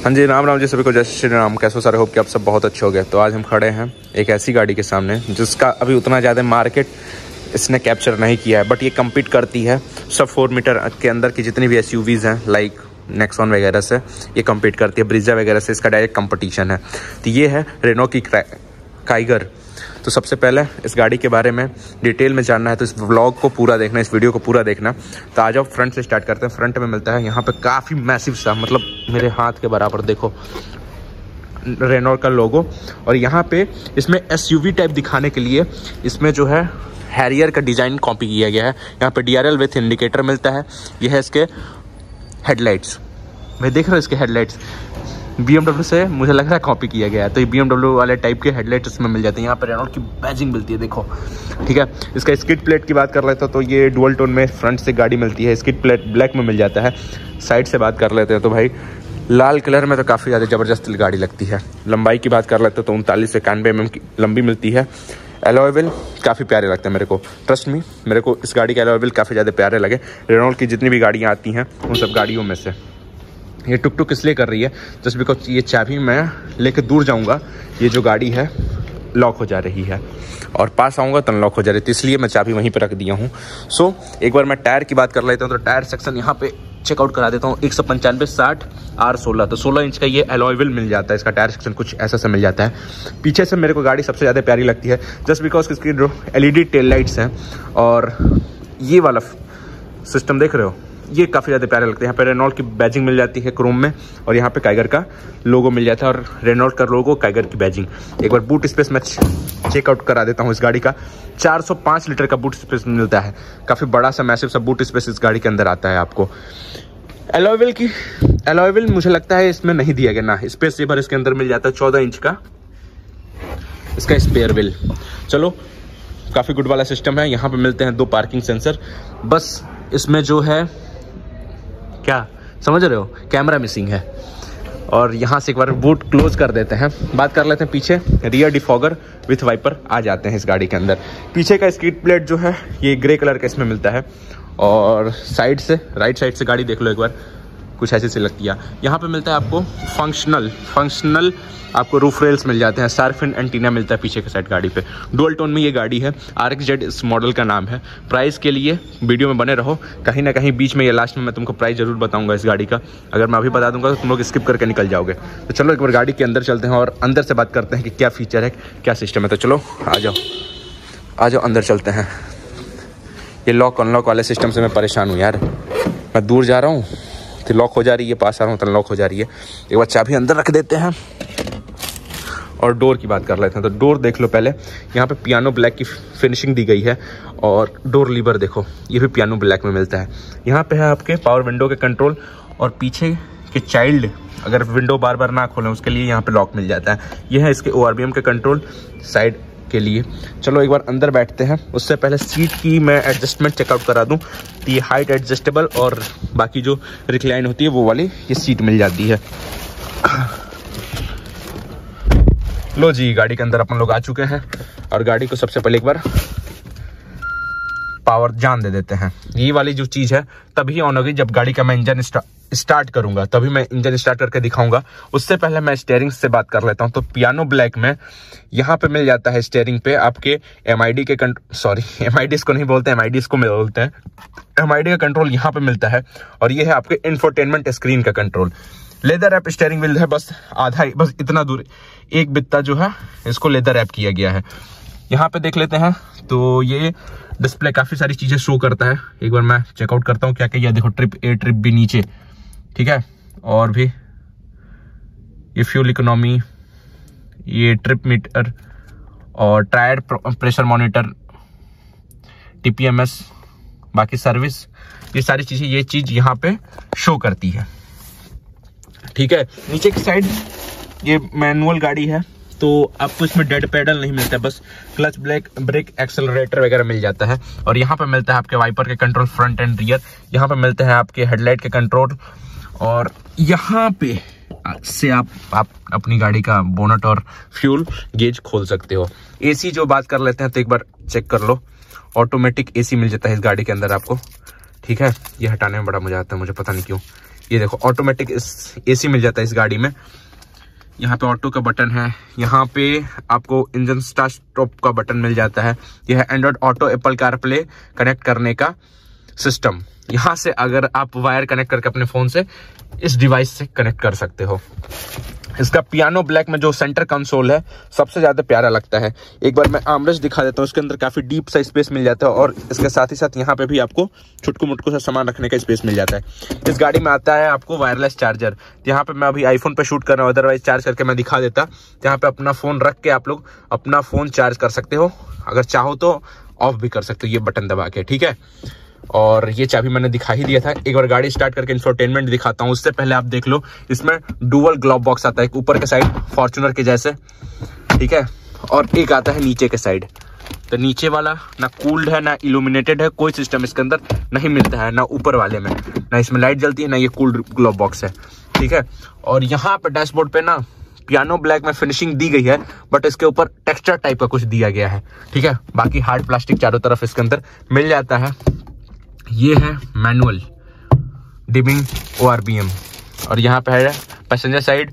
हाँ जी, राम राम जी, सभी को जय श्री राम। कैसे सारे? होप कि आप सब बहुत अच्छे हो गए। तो आज हम खड़े हैं एक ऐसी गाड़ी के सामने, जिसका अभी उतना ज़्यादा मार्केट इसने कैप्चर नहीं किया है, बट ये कम्पीट करती है सब फोर मीटर के अंदर की जितनी भी एस हैं लाइक नेक्सॉन वगैरह से, ये कम्पीट करती है। ब्रिजा वगैरह से इसका डायरेक्ट कंपटीशन है। तो ये है रेनो की काइगर तो सबसे पहले इस गाड़ी के बारे में डिटेल में जानना है तो इस व्लॉग को पूरा देखना, इस वीडियो को पूरा देखना। तो आ जाओ फ्रंट से स्टार्ट करते हैं। फ्रंट में मिलता है यहाँ पर काफ़ी मैसिव सा मतलब मेरे हाथ के बराबर, देखो। रेनोर का लोगो और यहाँ पे इसमें एसयूवी टाइप दिखाने के लिए इसमें जो है हैरियर का डिज़ाइन कॉपी किया गया है। यहाँ पे डी विथ इंडिकेटर मिलता है। यह है इसके हेडलाइट्स मैं देख रहा हूँ इसके हेडलाइट्स BMW से मुझे लग रहा है कॉपी किया गया है। तो ये BMW वाले टाइप के हेडलाइट इसमें मिल जाते हैं। यहाँ पर रेनॉल्ट की बैजिंग मिलती है, देखो। ठीक है? इसका स्किट प्लेट की बात कर लेते हैं तो ये डुअल टोन में फ्रंट से गाड़ी मिलती है। स्किट प्लेट ब्लैक में मिल जाता है। साइड से बात कर लेते हैं तो भाई, लाल कलर में तो काफ़ी ज़्यादा ज़बरदस्त गाड़ी लगती है। लंबाई की बात कर लेते हैं तो उनतालीस से इक्यानवे एम की लंबी मिलती है। एलोवेल काफ़ी प्यारे लगते हैं मेरे को। ट्रस्ट मी मेरे को इस गाड़ी के एलोवेल काफ़ी ज़्यादा प्यारे लगे। रेनोल्ड की जितनी भी गाड़ियाँ आती हैं, उन सब गाड़ियों में से। ये टुक टुक इसलिए कर रही है? जस्ट बिकॉज़ ये चाबी मैं लेकर दूर जाऊँगा ये जो गाड़ी है लॉक हो जा रही है। और पास आऊँगा तो लॉक हो जा रही थी इसलिए मैं चाबी वहीं पर रख दिया हूँ। सो so, एक बार मैं टायर की बात कर लेता हूँ तो टायर सेक्शन यहाँ पे चेकआउट करा देता हूँ। एक सौ पंचानवे साठ आर सोलह। तो सोलह इंच का ये एलोइविल मिल जाता है। इसका टायर सेक्शन कुछ ऐसा सा मिल जाता है। पीछे से मेरे को गाड़ी सबसे ज़्यादा प्यारी लगती है। जस्ट बिकॉज़ इसकी जो एल टेल लाइट्स हैं और ये वाला सिस्टम देख रहे हो? ये काफ़ी ज़्यादा प्यारे लगते हैं। यहाँ पे रेनॉल्ट की बैजिंग मिल जाती है क्रोम में और यहाँ पे काइगर का लोगो मिल जाता है और रेनॉल्ट का लोगो काइगर की बैजिंग एक बार बूट स्पेस मैं चेकआउट करा देता हूँ इस गाड़ी का। 405 लीटर का बूट स्पेस मिलता है। काफ़ी बड़ा सा मैसिव सा बूट स्पेस इस गाड़ी के अंदर आता है आपको। एलोविल की एलोविल मुझे लगता है इसमें नहीं दिया गया ना। स्पेस सेवर इसके अंदर मिल जाता है चौदह इंच का। इसका स्पेयर व्हील चलो, काफ़ी गुड वाला सिस्टम है। यहाँ पे मिलते हैं दो पार्किंग सेंसर बस, इसमें जो है क्या? समझ रहे हो? कैमरा मिसिंग है। और यहाँ से एक बार बूट क्लोज कर देते हैं। बात कर लेते हैं पीछे। रियर डिफॉगर विथ वाइपर आ जाते हैं इस गाड़ी के अंदर। पीछे का स्कीट प्लेट जो है, ये ग्रे कलर का इसमें मिलता है। और साइड से राइट साइड से गाड़ी देख लो एक बार। कुछ ऐसे सिलेक्ट किया। यहाँ पे मिलता है आपको फंक्शनल फंक्शनल आपको रूफ रेल्स मिल जाते हैं, सार्फिन एंटीना मिलता है पीछे के साइड गाड़ी पे। डुअल टोन में ये गाड़ी है आर एक्स जेड इस मॉडल का नाम है। प्राइस के लिए वीडियो में बने रहो, कहीं ना कहीं बीच में या लास्ट में मैं तुमको प्राइस ज़रूर बताऊँगा इस गाड़ी का। अगर मैं अभी बता दूँगा तो तुम लोग स्किप करके निकल जाओगे। तो चलो एक बार गाड़ी के अंदर चलते हैं और अंदर से बात करते हैं कि क्या फीचर है, क्या सिस्टम है। तो चलो, आ जाओ आ जाओ अंदर चलते हैं। ये लॉक अनलॉक वाले सिस्टम से मैं परेशान हूँ यार। मैं दूर जा रहा हूँ। तो लॉक हो जा रही है, पास आ रहा हूँ तो लॉक हो जा रही है। एक बार चाबी अंदर रख देते हैं और डोर की बात कर लेते हैं। तो डोर देख लो पहले। यहाँ पे पियानो ब्लैक की फिनिशिंग दी गई है और डोर लीवर देखो, ये भी पियानो ब्लैक में मिलता है। यहाँ पे है आपके पावर विंडो के कंट्रोल और पीछे के चाइल्ड अगर विंडो बार बार ना खोलें, उसके लिए यहाँ पे लॉक मिल जाता है। ये है इसके ओआरबीएम के कंट्रोल साइड के लिए। चलो एक बार अंदर बैठते हैं। उससे पहले सीट की मैं एडजस्टमेंट चेकआउट करा दूँ। तो ये हाइट एडजस्टेबल और बाकी जो रिक्लाइन होती है, वो वाली ये सीट मिल जाती है। लो जी, गाड़ी के अंदर अपन लोग आ चुके हैं। और गाड़ी को सबसे पहले एक बार पावर जान दे देते हैं। ये वाली जो चीज़ है, तभी ऑन होगी जब गाड़ी का मैं इंजन स्टार्ट करूँगा। तभी मैं इंजन स्टार्ट करके दिखाऊँगा। उससे पहले मैं स्टेयरिंग से बात कर लेता हूँ। तो पियानो ब्लैक में यहाँ पे मिल जाता है स्टेयरिंग पे आपके एम के सॉरी एम आई को नहीं बोलते एम को बोलते हैं। एम का कंट्रोल यहाँ पे मिलता है और ये है आपके इन्फोटेनमेंट स्क्रीन का control leather app steering wheel है, बस आधा बस इतना दूर। एक बित्ता जो है, इसको लेदर ऐप किया गया है। यहाँ पे देख लेते हैं। तो ये डिस्प्ले काफ़ी सारी चीज़ें शो करता है। एक बार मैं चेकआउट करता हूँ क्या क्या देखो ट्रिप ए ट्रिप भी नीचे। ठीक है? और भी ये फ्यूल इकोनॉमी ये ट्रिप मीटर और टायर प्रेशर मॉनिटर टीपीएमएस बाकी सर्विस ये सारी चीज़ें, ये चीज़ यहाँ पे शो करती है। ठीक है? नीचे की साइड ये मैनुअल गाड़ी है। तो आपको इसमें डेड पेडल नहीं मिलता है, बस क्लच ब्रेक ब्रेक एक्सेलरेटर वगैरह मिल जाता है। और यहाँ पर मिलता है आपके वाइपर के कंट्रोल फ्रंट एंड रियर यहाँ पे मिलते हैं आपके हेडलाइट के कंट्रोल और यहाँ पे से आप आप अपनी गाड़ी का बोनट और फ्यूल गेज खोल सकते हो। एसी जो बात कर लेते हैं तो एक बार चेक कर लो। ऑटोमेटिक एसी मिल जाता है इस गाड़ी के अंदर आपको। ठीक है? ये हटाने में बड़ा मज़ा आता है, मुझे पता नहीं क्यों। ये देखो ऑटोमेटिक एसी मिल जाता है इस गाड़ी में। यहाँ पे ऑटो का बटन है। यहाँ पे आपको इंजन स्टार्ट स्टॉप का बटन मिल जाता है। यह है Android Auto Apple car play connect करने का सिस्टम यहाँ से अगर आप वायर कनेक्ट करके अपने फ़ोन से इस डिवाइस से कनेक्ट कर सकते हो। इसका पियानो ब्लैक में जो सेंटर कंसोल है, सबसे ज़्यादा प्यारा लगता है। एक बार मैं आमरस दिखा देता हूँ उसके अंदर काफ़ी डीप सा स्पेस मिल जाता है और इसके साथ ही साथ यहाँ पे भी आपको छुटकू मुटकू सा सामान रखने का स्पेस मिल जाता है। इस गाड़ी में आता है आपको वायरलेस चार्जर यहाँ पे मैं अभी आईफोन पर शूट कर रहा हूँ अदरवाइज़ चार्ज करके मैं दिखा देता। यहाँ पे अपना फ़ोन रख के आप लोग अपना फ़ोन चार्ज कर सकते हो। अगर चाहो तो ऑफ़ भी कर सकते हो, ये बटन दबा के, ठीक है? और ये चाबी मैंने दिखा ही दिया था। एक बार गाड़ी स्टार्ट करके इंफोटेनमेंट दिखाता हूँ, उससे पहले आप देख लो, इसमें डुअल ग्लॉब बॉक्स आता है ऊपर के साइड फॉर्चुनर के जैसे, ठीक है? और एक आता है नीचे के साइड तो नीचे वाला ना कूल्ड है, ना इल्यूमिनेटेड है, कोई सिस्टम इसके अंदर नहीं मिलता है, ना ऊपर वाले में। ना इसमें लाइट जलती है, ना ये कूल्ड ग्लोब बॉक्स है, ठीक है? और यहाँ पे डैशबोर्ड पे ना पियानो ब्लैक में फिनिशिंग दी गई है बट इसके ऊपर टेक्सचर टाइप का कुछ दिया गया है, ठीक है? बाकी हार्ड प्लास्टिक चारों तरफ़ इसके अंदर मिल जाता है। ये है मैनुअल डिबिंग ओ और यहाँ पे है passenger side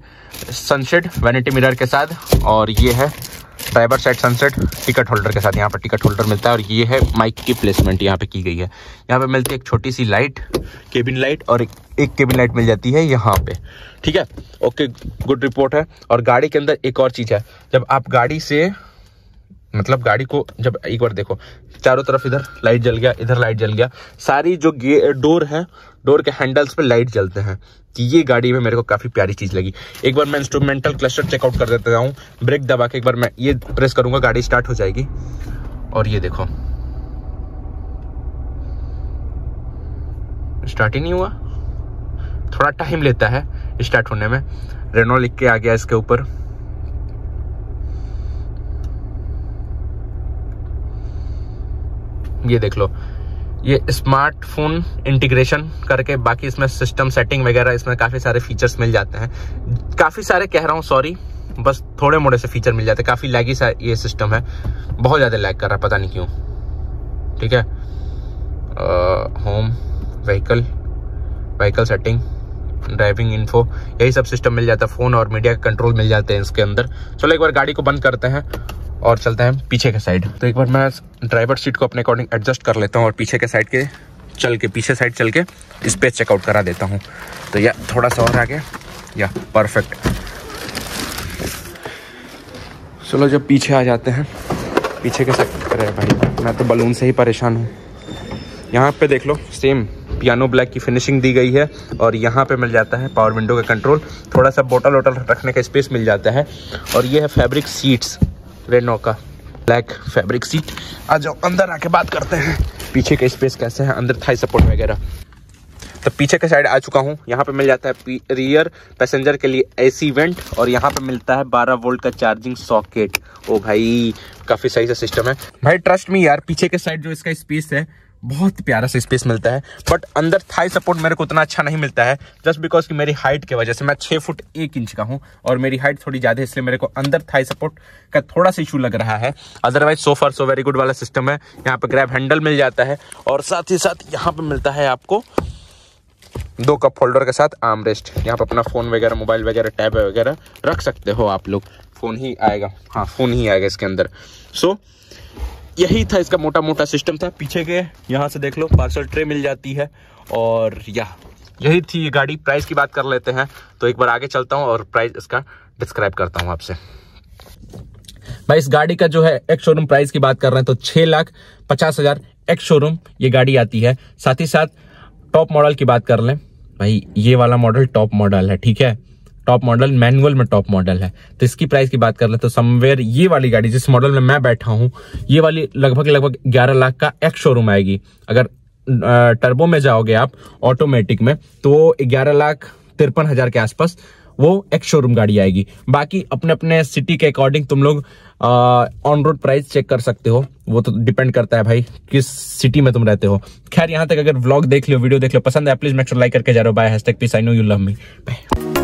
sunset vanity mirror के साथ और ये है driver side sunset ticket holder के साथ। यहाँ पर टिकट होल्डर मिलता है और ये है माइक की प्लेसमेंट यहाँ पे की गई है। यहाँ पे मिलती है एक छोटी सी लाइट केबिन लाइट और एक, एक केबिन लाइट मिल जाती है यहाँ पे। ठीक है? ओके गुड रिपोर्ट है। और गाड़ी के अंदर एक और चीज़ है। जब आप गाड़ी से मतलब गाड़ी को जब एक बार देखो, चारों तरफ़ इधर लाइट जल गया, इधर लाइट जल गया। सारी जो डोर है डोर के हैंडल्स पे लाइट जलते हैं। कि ये गाड़ी में मेरे को काफ़ी प्यारी चीज़ लगी। एक बार मैं इंस्ट्रूमेंटल क्लस्टर चेकआउट कर देता हूँ। ब्रेक दबा के एक बार मैं ये प्रेस करूँगा, गाड़ी स्टार्ट हो जाएगी। और ये देखो। स्टार्ट ही नहीं हुआ। थोड़ा टाइम लेता है स्टार्ट होने में। रेनो लिख के आ गया इसके ऊपर। ये देख लो। ये स्मार्टफ़ोन इंटीग्रेशन करके बाकी इसमें सिस्टम सेटिंग वगैरह इसमें काफ़ी सारे फीचर्स मिल जाते हैं। काफ़ी सारे कह रहा हूँ सॉरी बस थोड़े मोड़े से फीचर मिल जाते हैं। काफ़ी लैगी सा ये सिस्टम है। बहुत ज़्यादा लैग कर रहा है, पता नहीं क्यों। ठीक है? Home vehicle vehicle setting driving info यही सब सिस्टम मिल जाता है। फ़ोन और मीडिया कंट्रोल मिल जाते हैं इसके अंदर। चलो एक बार गाड़ी को बंद करते हैं। और चलते हैं पीछे के साइड तो एक बार मैं ड्राइवर सीट को अपने अकॉर्डिंग एडजस्ट कर लेता हूँ और पीछे के साइड के चल के, पीछे साइड चल के स्पेस चेकआउट करा देता हूँ। तो या, थोड़ा सा और आगे। या परफेक्ट चलो, जब पीछे आ जाते हैं, पीछे के साइड अरे भाई, मैं तो बलून से ही परेशान हूँ। यहाँ पे देख लो सेम पियानो ब्लैक की फिनिशिंग दी गई है और यहाँ पे मिल जाता है पावर विंडो का कंट्रोल थोड़ा सा बोटल वोटल रखने का स्पेस मिल जाता है और ये है फैब्रिक सीट्स रेनो का ब्लैक फैब्रिक सीट आ जाओ अंदर आके बात करते हैं, पीछे का स्पेस कैसे है, अंदर थाई सपोर्ट वगैरह। तो पीछे के साइड आ चुका हूँ, यहाँ पे मिल जाता है रियर पैसेंजर के लिए एसी वेंट और यहाँ पे मिलता है 12 वोल्ट का चार्जिंग सॉकेट ओ भाई, काफ़ी सही सा सिस्टम है। भाई ट्रस्ट में यार, पीछे के साइड जो इसका स्पेस है बहुत प्यारा सा स्पेस मिलता है बट अंदर थाई सपोर्ट मेरे को उतना अच्छा नहीं मिलता है जस्ट बिकॉज़ कि मेरी हाइट की वजह से मैं छः फुट एक इंच का हूँ और मेरी हाइट थोड़ी ज़्यादा है इसलिए मेरे को अंदर थाई सपोर्ट का थोड़ा सा इशू लग रहा है। Otherwise so far so very good वाला सिस्टम है। यहाँ पे ग्रैब हैंडल मिल जाता है और साथ ही साथ यहाँ पे मिलता है आपको दो कप होल्डर के साथ आर्म रेस्ट यहाँ पे अपना फ़ोन वगैरह मोबाइल वगैरह टैब वगैरह रख सकते हो आप लोग। फ़ोन ही आएगा। हाँ फ़ोन ही आएगा इसके अंदर। सो so, यही था इसका मोटा मोटा सिस्टम था। पीछे के, यहाँ से देख लो पार्सल ट्रे मिल जाती है और या यही थी ये गाड़ी। प्राइस की बात कर लेते हैं। तो एक बार आगे चलता हूँ और प्राइस इसका डिस्क्राइब करता हूँ आपसे। भाई, इस गाड़ी का जो है एक शोरूम प्राइस की बात कर रहे हैं तो छह लाख पचास हज़ार एक शोरूम ये गाड़ी आती है। साथ ही साथ टॉप मॉडल की बात कर लें। भाई, ये वाला मॉडल टॉप मॉडल है, ठीक है? टॉप मॉडल, मैनुअल में टॉप मॉडल है। तो इसकी प्राइस की बात कर ले तो समवेयर ये वाली गाड़ी, जिस मॉडल में मैं बैठा हूँ, ये वाली लगभग लगभग ग्यारह लाख का एक्स शोरूम आएगी। अगर टर्बो में जाओगे आप ऑटोमेटिक में तो ग्यारह लाख तिरपन हज़ार के आसपास वो एक शोरूम गाड़ी आएगी। बाकी अपने अपने सिटी के अकॉर्डिंग तुम लोग ऑन रोड प्राइस चेक कर सकते हो। वो तो डिपेंड करता है भाई, किस सिटी में तुम रहते हो। खैर, यहाँ तक अगर व्लॉग देख लो वीडियो देख लो पसंद है प्लीज़ मेक लाइक करके जा रहे हो। Bye hashtag peace I know you love me bye